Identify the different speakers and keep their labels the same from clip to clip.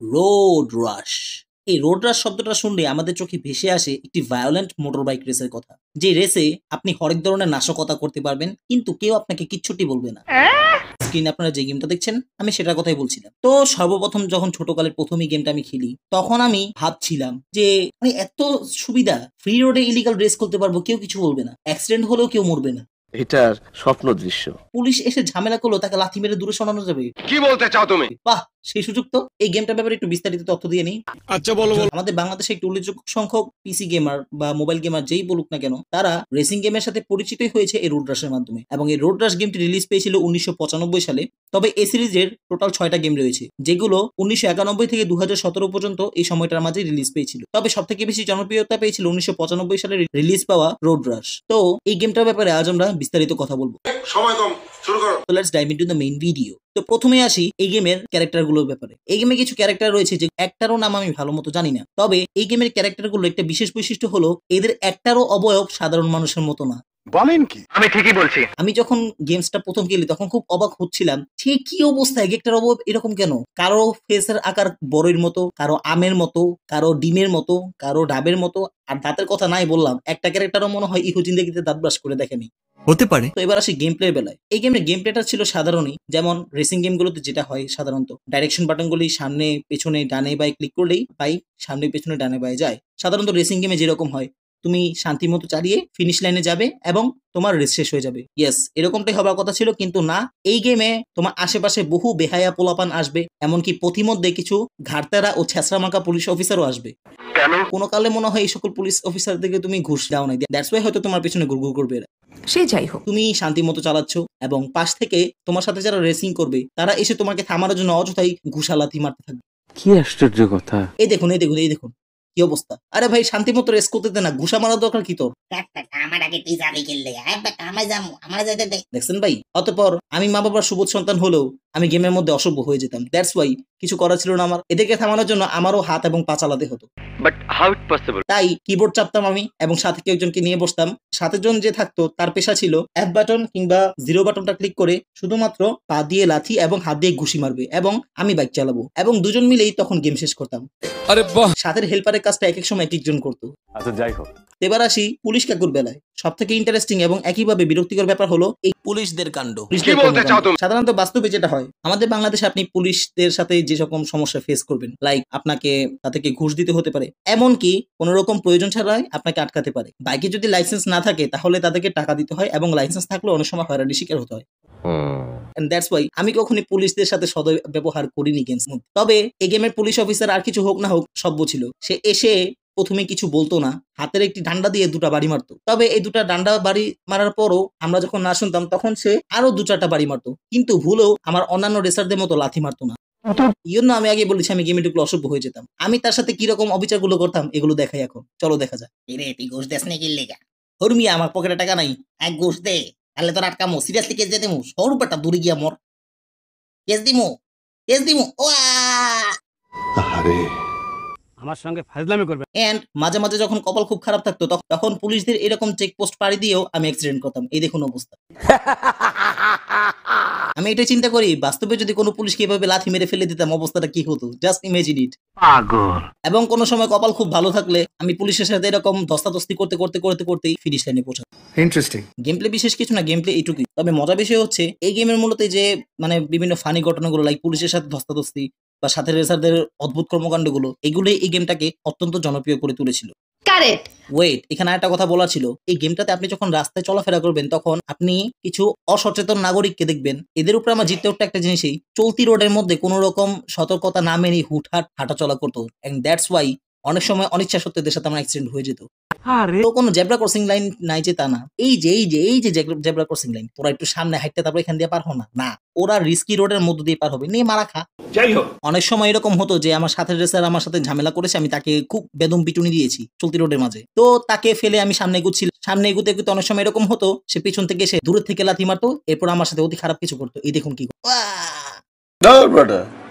Speaker 1: Road রাশ এই road রাশ শব্দটা শুনলে আমাদের চোখে ভেসে আসে একটি ভায়োলেন্ট মোটর বাইক রেসের কথা। যে রেসে আপনি হরেক ধরনের নাশকতা করতে পারবেন কিন্তু কেউ আপনাকে কিচ্ছুটি বলবে না। স্ক্রিনে আপনারা যে গেমটা দেখছেন আমি সেটার কথাই বলছিলাম। তো সর্বপ্রথম যখন ছোটকালের প্রথমই গেমটা আমি খেলি তখন আমি ভাবছিলাম যে মানে এত সুবিধা ফ্রি রোডে ইলিগাল রেস করতে পারব কেউ কিছু বলবে না। অ্যাক্সিডেন্ট হলেও কেউ মরবে না।
Speaker 2: এটার স্বপ্ন দৃশ্য।
Speaker 1: পুলিশ এসে ঝামেলা করল তাকে লাথি মেরে দূরে সরানো যাবে।
Speaker 3: কি বলতে চাও তুমি?
Speaker 1: বাহ! সেই সুযোগ তো। এই গেমটার ব্যাপারে একটু বিস্তারিত তথ্য দিয়ে নিই।
Speaker 4: আচ্ছা বলো বলো।
Speaker 1: আমাদের বাংলাদেশে একটি উল্লেখযোগ্য সংখ্যক পিসি গেমার বা মোবাইল গেমার যেই বলুক না কেন তারা রেসিং গেমের সাথে পরিচিতই হয়েছে এই রোড রাশের মাধ্যমে। এবং এই রোড রাশ গেমটি রিলিজ পেয়েছিল উনিশশো পঁচানব্বই সালে। তবে এই সিরিজের টোটাল ছয়টা গেম রয়েছে যেগুলো উনিশশো একানব্বই থেকে দু হাজার সতেরো পর্যন্ত এই সময়টার মাঝে রিলিজ পেয়েছিল। তবে সব থেকে বেশি জনপ্রিয়তা পেয়েছিল উনিশশো পঁচানব্বই সালে রিলিজ পাওয়া রোড রাশ তো এই গেমটার ব্যাপারে আজ আমরা বিস্তারিত কথা বলব।
Speaker 3: সময় কম শুরু করো।
Speaker 1: তো let's dive into the main video তো প্রথমে আসি এই গেমের ক্যারেক্টারগুলোর ব্যাপারে। এই গেমে কিছু ক্যারেক্টার রয়েছে যে একটারও নাম আমি ভালো মতো জানি না। তবে এই গেমের ক্যারেক্টারগুলো একটা বিশেষ বৈশিষ্ট্য হলো, এদের একটারও অবয়ব সাধারণ মানুষের মতো না।
Speaker 3: বলেন কি?
Speaker 2: আমি ঠিকই বলছি।
Speaker 1: আমি যখন গেমসটা প্রথম খেলি তখন খুব অবাক হচ্ছিলাম সে কি অবস্থা? এক একটার অবয়ব এরকম কেন? কারও ফেসের আকার বড়ের মতো কারও আমের মতো কারও ডিমের মতো কারও ডাবের মতো আর দাঁতের কথা নাই বললাম একটা ক্যারেক্টারও মনে হয় ইহো জিন্দগিতে দাঁত ব্রাশ করে দেখেনি।
Speaker 4: হতে পারে।
Speaker 1: তো এবার আসি গেম প্লের বেলায়। এই গেমের গেম প্লেটা ছিল সাধারণই যেমন রেসিং গেমগুলোতে যেটা হয় সাধারণত ডাইরেকশন বাটনগুলি সামনে পেছনে ডানে বাই ক্লিক করলেই বাই সামনে পেছনে ডানে বাই যায়। সাধারণত রেসিং গেমে যেরকম হয় তুমি শান্তি মতো চালিয়ে ফিনিশ লাইনে যাবে এবং তোমার রেস শেষ হয়ে যাবে। ইয়েস এরকমটাই হবার কথা ছিল কিন্তু না এই গেমে তোমার আশেপাশে বহু বেহায়া পোলাপান আসবে এমনকি পথিমধ্যে কিছু ঘাটতারা ও ছেঁচড়া মাকা পুলিশ অফিসারও আসবে।
Speaker 2: কেন?
Speaker 1: কালে মনে হয় এই সকল পুলিশ অফিসার থেকে তুমি ঘুষ দাও নাই। দ্যাটস ওয়াই হয়তো তোমার পেছনে ঘুরঘুর করবে এরা।
Speaker 5: সে যাই হোক।
Speaker 1: তুমি শান্তি মতো চালাচ্ছ এবং পাশ থেকে তোমার সাথে যারা রেসিং করবে তারা এসে তোমাকে থামানোর জন্য অযথাই ঘুষালাথি মারতে থাকবে।
Speaker 2: কি আশ্চর্য কথা।
Speaker 1: এই দেখুন এই দেখুন এই দেখুন। কি অবস্থা? আরে ভাই শান্তি মতো রেস করতে দে না। ঘুষা মারার দরকার কি তোর?
Speaker 6: আমার আগে তুই যাবি হ্যাঁ আমার যাব আমার যেতে দে।
Speaker 1: দেখছেন ভাই? অতপর আমি মা বাবার সুবোধ সন্তান হলেও আমি গেমের মধ্যে অসভ্য হয়ে যেতাম। দ্যাটস ওয়াই কিছু করা ছিল না আমার। এদেরকে থামানোর জন্য আমারও হাত এবং পা চালাতে হতো।
Speaker 2: বাট হাউ ইট পসিবল
Speaker 1: তাই কিবোর্ড চাপতাম আমি এবং সাথে কেউ একজনকে নিয়ে বসতাম। সাথে জন যে থাকতো তার পেশা ছিল এক বাটন কিংবা জিরো বাটনটা ক্লিক করে শুধুমাত্র পা দিয়ে লাথি এবং হাত দিয়ে ঘুষি মারবে এবং আমি বাইক চালাবো। এবং দুজন মিলেই তখন গেম শেষ করতাম।
Speaker 4: আরে বাহ।
Speaker 1: সাথের হেল্পারের কাজটা এক এক সময় এক একজন করতো।
Speaker 2: আচ্ছা যাই হোক।
Speaker 1: এবার আসি পুলিশ কাকুর বেলায়। সব থেকে ইন্টারেস্টিং এবং একইভাবে বিরক্তিকর ব্যাপার হলো এই পুলিশদের কাণ্ড? সাধারণত বাস্তবে যেটা হয় আমাদের বাংলাদেশে আপনি পুলিশদের সাথে যে রকম সমস্যা ফেস করবেন লাইক আপনাকে তাদেরকে ঘুষ দিতে হতে পারে এমনকি কোন রকম প্রয়োজন ছাড়াই আপনাকে আটকাতে পারে। বাইকে যদি লাইসেন্স না থাকে তাহলে তাদেরকে টাকা দিতে হয় এবং লাইসেন্স থাকলে অনেক সময় হয়রানির শিকার হতে হয়। এন্ড দ্যাটস ওয়াই আমি কখনই পুলিশদের সাথে সদয় ব্যবহার করিনি গেমস মধ্যে তবে এই গেমের পুলিশ অফিসার আর কিছু হোক না হোক সভ্য ছিল। সে এসে প্রথমে কিছু বলতো না। হাতের একটি ডান্ডা দিয়ে দুটা বাড়ি মারতো। তবে এই দুটা ডান্ডা বাড়ি মারার পরও আমরা যখন না শুনতাম তখন সে আরও দু চারটা বাড়ি মারতো। কিন্তু ভুলেও আমার অন্যান্য রেসারদের মতো লাথি মারতো না। এই জন্য আমি আগে বলেছি আমি গেমে ঢুকলে অসভ্য হয়ে যেতাম। আমি তার সাথে কীরকম অবিচারগুলো করতাম এগুলো দেখাই এখন। চলো দেখা যাক।
Speaker 6: রে তুই ঘুষ দেস নাকি লেগা?
Speaker 1: হরমিয়া আমার পকেটে টাকা নাই।
Speaker 6: এক ঘুষ দে। তাহলে তোর আটকামো। সিরিয়াসলি কেস দিয়ে দিমু? সরু বেটা দূরে গিয়া মর। কেস দিমু? কেস দিমু? ও
Speaker 3: আরে
Speaker 4: আমার সঙ্গে ফাজলামি করবে।
Speaker 1: এন্ড মাঝে মাঝে যখন কপাল খুব খারাপ থাকতো তখ- তখন পুলিশদের এরকম চেকপোস্ট পাড়ি দিয়েও আমি অ্যাক্সিডেন্ট করতাম। এই দেখুন অবস্থা। আমি এটা চিন্তা করি বাস্তবে যদি কোনো পুলিশকে এভাবে লাথি মেরে ফেলে দিতাম অবস্থাটা কি হতো? জাস্ট ইমেজিন ইট
Speaker 2: পাগল।
Speaker 1: এবং কোনো সময় কপাল খুব ভালো থাকলে আমি পুলিশের সাথে এরকম ধস্তাধস্তি করতে করতে করতে করতেই ফিনিশ লাইনে পৌঁছাতাম।
Speaker 4: ইন্টারেস্টিং
Speaker 1: গেম প্লে বিশেষ কিছু না গেম প্লে এইটুকুই। তবে মজা বিষয় হচ্ছে এই গেমের মূলত যে মানে বিভিন্ন ফানি ঘটনাগুলো লাইক পুলিশের সাথে ধস্তাধস্তি বা সাথে রেসারদের অদ্ভুত কর্মকাণ্ডগুলো এগুলোই এই গেমটাকে অত্যন্ত জনপ্রিয় করে তুলেছিল।
Speaker 5: কারেক্ট
Speaker 1: ওয়েট এখানে একটা কথা বলা ছিল। এই গেমটাতে আপনি যখন রাস্তায় চলাফেরা করবেন তখন আপনি কিছু অসচেতন নাগরিককে দেখবেন। এদের উপরে আমার জিততে উঠতে একটা জিনিসই চলতি রোডের মধ্যে কোনো রকম সতর্কতা না মেনে হুটহাট হাঁটা চলা করতো। এন্ড দ্যাটস ওয়াই অনেক সময় অনিচ্ছা সত্ত্বে এদের সাথে আমার অ্যাক্সিডেন্ট হয়ে যেত। তো কোনো জেব্রা ক্রসিং লাইন নাই যে তা না। এই যে এই যে এই যে জেব্রা ক্রসিং লাইন তোরা একটু সামনে হাঁটতে তারপর এখান দিয়ে পার হো না। না ওরা রিস্কি রোডের মধ্য দিয়ে পার হবে। নিয়ে মারা খা।
Speaker 3: যাই হোক
Speaker 1: অনেক সময় এরকম হতো যে আমার সাথে রেসার আমার সাথে ঝামেলা করেছে আমি তাকে খুব বেদম পিটুনি দিয়েছি চলতি রোডের মাঝে। তো তাকে ফেলে আমি সামনে এগুচ্ছিলাম। সামনে এগুতে এগুতে অনেক সময় এরকম হতো সে পিছন থেকে এসে দূরের থেকে লাথি মারতো এরপর আমার সাথে অতি খারাপ কিছু করতো। এই দেখুন কি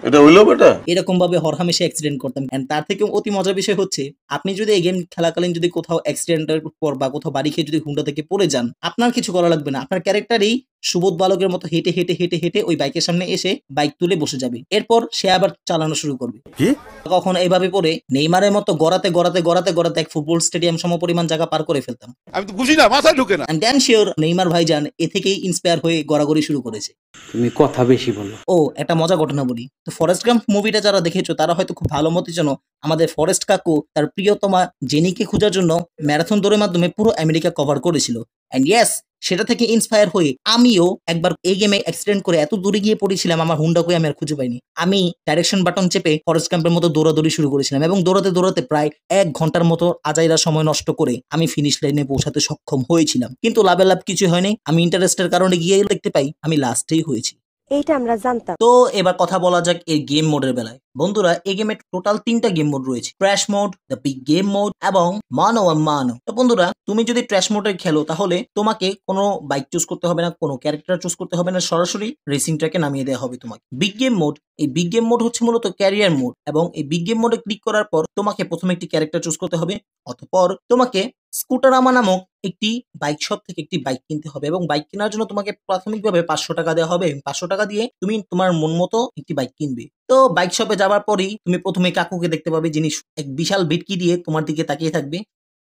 Speaker 3: এটা হইল বেটা?
Speaker 1: এরকম ভাবে হরহামেশা অ্যাক্সিডেন্ট করতাম। এন্ড তার থেকে অতি মজার বিষয় হচ্ছে আপনি যদি এই গেম খেলাকালীন যদি কোথাও অ্যাক্সিডেন্টের পর বা কোথাও বাড়ি খেয়ে যদি হুন্ডা থেকে পড়ে যান আপনার কিছু করা লাগবে না। আপনার ক্যারেক্টারই সুবোধ বালকের মতো হেঁটে হেঁটে হেঁটে হেঁটে ওই বাইকের সামনে এসে বাইক তুলে বসে যাবে। এরপর সে আবার চালানো শুরু করবে।
Speaker 4: কি?
Speaker 1: কখন এইভাবে পরে নেইমারের মতো গড়াতে গড়াতে গড়াতে গড়াতে এক ফুটবল স্টেডিয়াম সমপরিমাণ জায়গা পার করে ফেলতাম।
Speaker 3: আমি তো বুঝি না মাথায় ঢুকে না।
Speaker 1: আই ড্যাম শিওর নেইমার ভাইজান এ থেকেই ইন্সপায়ার হয়ে গড়াগড়ি শুরু করেছে।
Speaker 2: তুমি কথা বেশি বলো।
Speaker 1: ও একটা মজা ঘটনা বলি। তো ফরেস্ট গাম্প মুভিটা যারা দেখেছ, তারা হয়তো খুব ভালো মতো জানো, আমাদের ফরেস্ট কাকু তার প্রিয়তমা জেনিকে খোঁজার জন্য ম্যারাথন দৌড়ের মাধ্যমে পুরো আমেরিকা কভার করেছিল। অ্যান্ড ইয়েস সেটা থেকে ইন্সপায়ার হয়ে আমিও একবার এই গেমে অ্যাক্সিডেন্ট করে এত দূরে গিয়ে পড়েছিলাম, আমার হুন্ডাকে আমি আর খুঁজে পাইনি। আমি ডাইরেকশন বাটন চেপে ফরেস্ট ক্যাম্পের মতো দৌড়াদৌড়ি শুরু করেছিলাম এবং দৌড়াতে দৌড়াতে প্রায় এক ঘণ্টার মতো আজাইরা সময় নষ্ট করে আমি ফিনিশ লাইনে পৌঁছাতে সক্ষম হয়েছিলাম। কিন্তু লাভে লাভ কিছু হয়নি। আমি ইন্টারেস্টের কারণে গিয়ে দেখতে পাই, আমি লাস্টেই হয়েছি।
Speaker 5: এইটা আমরা জানতাম।
Speaker 1: তো এবার কথা বলা যাক এই গেম মোডের বেলায়। বন্ধুরা, এই গেমে টোটাল তিনটা গেম মোড রয়েছে। Trash mode the big game mode এবং মানো মানো তো বন্ধুরা, তুমি যদি ট্র্যাশ মোডে খেলো, তাহলে তোমাকে কোনো বাইক চুজ করতে হবে না, কোনো ক্যারেক্টার চুজ করতে হবে না, সরাসরি রেসিং ট্র্যাকে নামিয়ে দেওয়া হবে তোমাকে। বিগ গেম মোড এই বিগ গেম মোড হচ্ছে মূলত ক্যারিয়ার মোড এবং এই বিগ গেম মোডে ক্লিক করার পর তোমাকে প্রথমে একটি ক্যারেক্টার চুজ করতে হবে অতঃপর তোমাকে স্কুটারামা নামক একটি বাইক শপ থেকে একটি বাইক কিনতে হবে এবং বাইক কেনার জন্য তোমাকে প্রাথমিকভাবে পাঁচশো টাকা দেওয়া হবে। পাঁচশো টাকা দিয়ে তুমি তোমার মন মতো একটি বাইক কিনবে। তো বাইক শপে যাওয়ার পরেই তুমি প্রথমে কাকুকে দেখতে পাবে যিনি এক বিশাল ভিটকি দিয়ে তোমার দিকে তাকিয়ে থাকবে।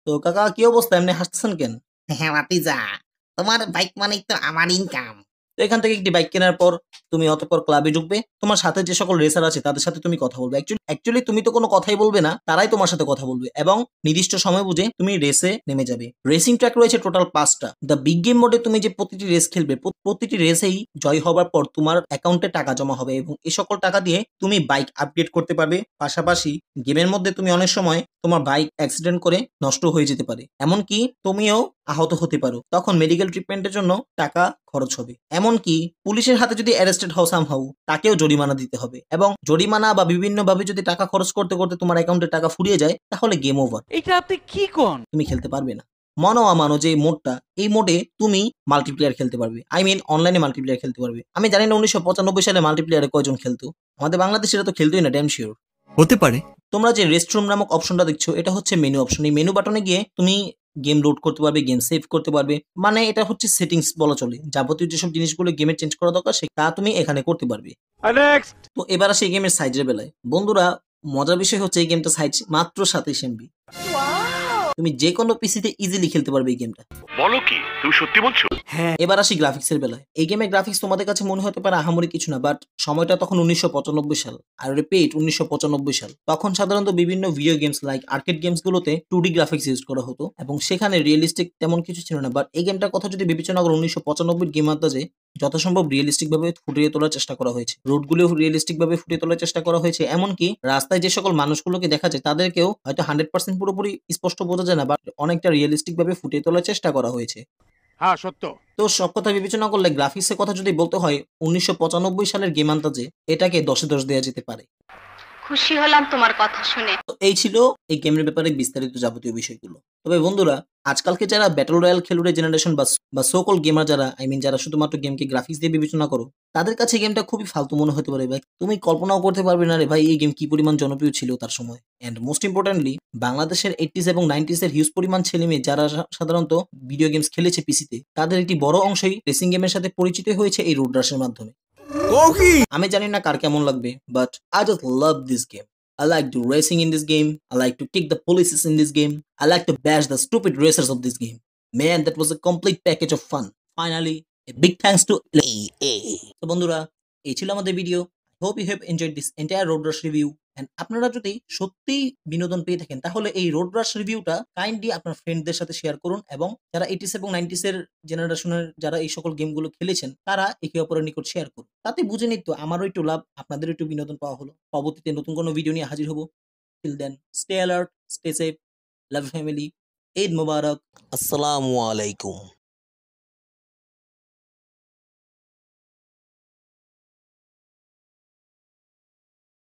Speaker 1: তো কাকা, কি অবস্থা? এমনি হাসতেছেন কেন?
Speaker 6: হ্যাঁ তোমার বাইক মানেই তো আমার ইনকাম
Speaker 1: তো এখান থেকে একটি বাইক কেনার পর তুমি অতপর ক্লাবে ঢুকবে। তোমার সাথে যে সকল রেসার আছে, তাদের সাথে তুমি কথা বলবে। অ্যাকচুয়ালি তুমি তো কোনো কথাই বলবে না, তারাই তোমার সাথে কথা বলবে এবং নির্দিষ্ট সময় বুঝে তুমি রেসে নেমে যাবে। রেসিং ট্র্যাক রয়েছে টোটাল পাঁচটা। দ্য বিগ গেম মোডে তুমি যে প্রতিটি রেস খেলবে প্রতিটি রেসেই জয় হবার পর তোমার অ্যাকাউন্টে টাকা জমা হবে এবং এই সকল টাকা দিয়ে তুমি বাইক আপগ্রেড করতে পারবে। পাশাপাশি গেমের মধ্যে তুমি অনেক সময় তোমার বাইক অ্যাক্সিডেন্ট করে নষ্ট হয়ে যেতে পারে। এমনকি তুমিও আহত হতে পারো। তখন মেডিকেল ট্রিটমেন্টের জন্য টাকা খরচ হবে। এমনকি পুলিশের হাতে যদি অ্যারেস্টেড হও সাম হও তাকেও জরিমানা দিতে হবে। এবং জরিমানা বা বিভিন্নভাবে যদি টাকা খরচ করতে করতে তোমার অ্যাকাউন্টে টাকা ফুরিয়ে যায় তাহলে গেম ওভার
Speaker 4: এটা আপনি কি কোন?
Speaker 1: তুমি খেলতে পারবে না। মনো আমানো যে মোডটা এই মোডে তুমি মাল্টিপ্লেয়ার খেলতে পারবে। আই মিন অনলাইনে মাল্টিপ্লেয়ার খেলতে পারবে। আমি জানি না উনিশশো পঁচানব্বই সালে মাল্টিপ্লেয়ারে কয়জন খেলতো। আমাদের বাংলাদেশে এটা তো খেলতোই না ড্যাম শিওর
Speaker 4: হতে পারে।
Speaker 1: তোমরা যে রেস্টরুম নামক অপশনটা দেখছ এটা হচ্ছে মেনু অপশন এই মেনু বাটনে গিয়ে তুমি গেম লোড করতে পারবে গেম সেভ করতে পারবে। মানে এটা হচ্ছে সেটিংস বলা চলে। যাবতীয় যেসব জিনিসগুলো গেমে চেঞ্জ করা দরকার সে তা তুমি এখানে করতে পারবে।
Speaker 4: নেক্সট
Speaker 1: তো এবার আসে এই গেমের সাইজের বেলায়। বন্ধুরা মজার বিষয় হচ্ছে এই গেমটা সাইজ মাত্র সাতাইশ এমবি তুমি যে কোনো পিসিতে ইজিলি খেলতে পারবে এই গেমটা
Speaker 3: বলো কি তুমি সত্যি বলছো?
Speaker 4: হ্যাঁ।
Speaker 1: এবার আসি গ্রাফিক্সের বেলায়। এই গেমের গ্রাফিক্স তোমাদের কাছে মনে হতে পারে আহামরি কিছু না বাট সময়টা তখন উনিশশো পঁচানব্বই সাল আর রিপিট উনিশশো পঁচানব্বই সাল। তখন সাধারণত বিভিন্ন video games like arcade games গুলোতে টু ডি গ্রাফিক্স ইউজ করা হতো এবং সেখানে রিয়েলিস্টিক তেমন কিছু ছিল না বাট এই গেমটার কথা যদি বিবেচনা করো উনিশশো পঁচানব্বই গেম আন্দাজে যথাসম্ভব রিয়েলিস্টিক ভাবে ফুটিয়ে তোলার চেষ্টা করা হয়েছে। রোডগুলো রিয়েলিস্টিক ভাবে ফুটিয়ে তোলার চেষ্টা করা হয়েছে এমনকি রাস্তায় যে সকল মানুষগুলোকে দেখা যায় তাদেরকেও হয়তো হান্ড্রেড পার্সেন্ট পুরোপুরি স্পষ্ট বোঝা যায় না বাট অনেকটা রিয়েলিস্টিক ভাবে ফুটিয়ে তোলার চেষ্টা করা হয়েছে।
Speaker 3: হ্যাঁ সত্য।
Speaker 1: তো সব কথা বিবেচনা করলে গ্রাফিক্সের কথা যদি বলতে হয় উনিশশো পঁচানব্বই সালের গেম আন্দাজে এটাকে দশে দশ দেওয়া যেতে পারে।
Speaker 7: খুশি হলাম তোমার কথা শুনে।
Speaker 1: তো এই ছিল এই গেমের ব্যাপারে বিস্তারিত যাবতীয় বিষয়গুলো। তবে বন্ধুরা আজকালকে যারা ব্যাটল রয়্যাল খেলুড়ে জেনারেশন বা সোকল গেমার যারা আই মিন যারা শুধুমাত্র গেমকে গ্রাফিক্স দিয়ে বিবেচনা করো তাদের কাছে গেমটা খুবই ফালতু মনে হতে পারে। ভাই তুমি কল্পনাও করতে পারবে না রে ভাই এই গেম কি পরিমাণ জনপ্রিয় ছিল তার সময়। অ্যান্ড মোস্ট ইম্পর্টেন্টলি বাংলাদেশের এইটিস এবং নাইনটিস এর হিউজ পরিমাণ ছেলে মেয়ে যারা সাধারণত ভিডিও গেমস খেলেছে পিসিতে তাদের একটি বড় অংশই রেসিং গেমের সাথে পরিচিত হয়েছে এই রোড রাশের মাধ্যমে। আমি জানি না কার কেমন লাগবে but I just love this game I like to racing in this game. I like to kick the polices in this game. I like to bash the stupid racers of this game. Man, that was a complete package of fun. Finally, a big thanks to EA. তো বন্ধুরা এই ছিল আমাদের video hope you have enjoyed this entire Road Rash review and আপনারা যদি সত্যিই বিনোদন পেয়ে থাকেন, তাহলে এই রোড রাশ রিভিউটা কাইন্ডলি আপনার ফ্রেন্ডদের সাথে শেয়ার করুন এবং যারা এইটিস এবং নাইনটিস এর জেনারেশনের যারা এই সকল গেমগুলো খেলেছেন, তারা একে অপরের নিকট শেয়ার করুন। তাতে বুঝে নিত আমারও একটু লাভ আপনাদেরও একটু বিনোদন পাওয়া হলো। পরবর্তীতে নতুন কোনো ভিডিও নিয়ে হাজির হব। Till then stay alert stay safe love family Eid মুবারক। আসসালামু আলাইকুম।